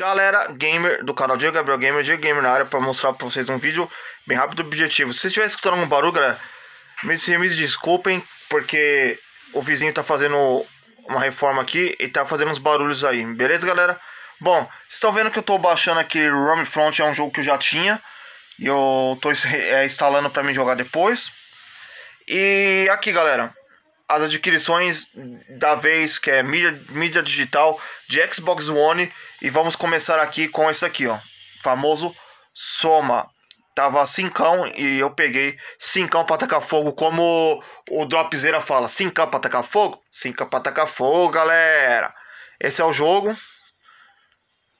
Galera gamer do canal Diego Gabriel Gamer, Diego Gamer na área para mostrar para vocês um vídeo bem rápido e objetivo. Se vocês estiverem escutando algum barulho, galera, me, desculpem porque o vizinho tá fazendo uma reforma aqui e tá fazendo uns barulhos aí, beleza galera? Bom, vocês estão vendo que eu tô baixando aqui Rum Front, é um jogo que eu já tinha e eu tô é, instalando para mim jogar depois. E aqui galera, as adquisições da vez, que é mídia, mídia digital de Xbox One. E vamos começar aqui com esse aqui, ó. Famoso Soma. Tava cincão e eu peguei cincão pra atacar fogo, como o Dropzera fala. Cincão pra atacar fogo? Cincão pra atacar fogo, galera. Esse é o jogo.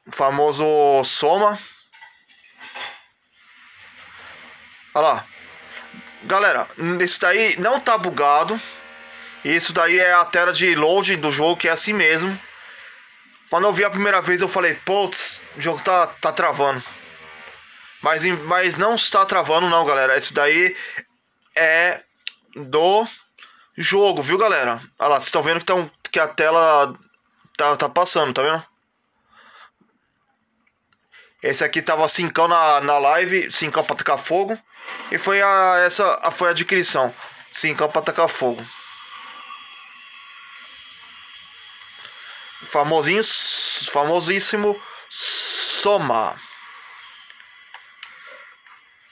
O famoso Soma. Olha lá. Galera, esse daí não tá bugado. Isso daí é a tela de load do jogo, que é assim mesmo. Quando eu vi a primeira vez, eu falei, putz, o jogo tá, tá travando. Mas, mas não está travando não, galera. Isso daí é do jogo, viu, galera? Olha lá, vocês estão vendo que, tão, que a tela tá, tá passando, tá vendo? Esse aqui tava 5 na, na live, 5 pra tacar fogo. E foi a, essa foi a adquisição. 5 pra tacar fogo. Famosinho, famosíssimo Soma.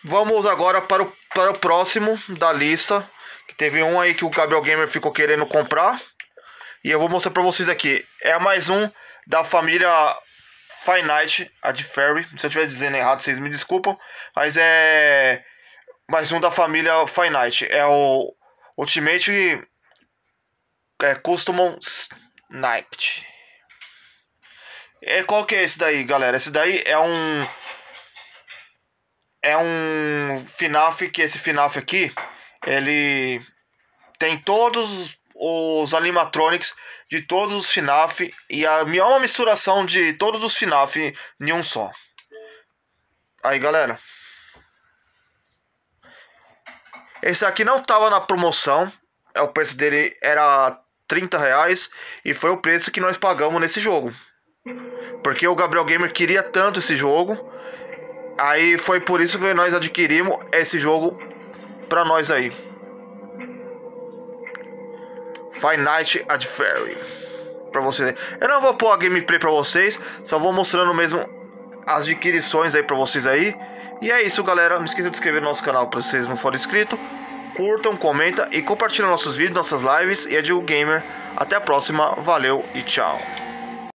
Vamos agora para o, para o próximo da lista. Que teve um aí que o Gabriel Gamer ficou querendo comprar. E eu vou mostrar para vocês aqui. É mais um da família Finite, a de Fairy. Se eu estiver dizendo errado, vocês me desculpam. Mas é mais um da família Finite. É o Ultimate é, Custom Night. É, qual que é esse daí, galera? Esse daí é um... É um FNAF, que esse FNAF aqui, ele tem todos os animatronics de todos os FNAF e a, é uma misturação de todos os FNAF em um só. Aí, galera. Esse aqui não tava na promoção. É, o preço dele era 30 reais e foi o preço que nós pagamos nesse jogo. Porque o Gabriel Gamer queria tanto esse jogo. Aí foi por isso que nós adquirimos esse jogo pra nós aí. Five Night at Fairy. Pra vocês. Eu não vou pôr a gameplay pra vocês. Só vou mostrando mesmo as adquisições aí pra vocês aí. E é isso, galera. Não esqueça de inscrever no nosso canal pra vocês não forem inscritos. Curtam, comenta e compartilhem nossos vídeos, nossas lives. E é Digo Gamer. Até a próxima. Valeu e tchau.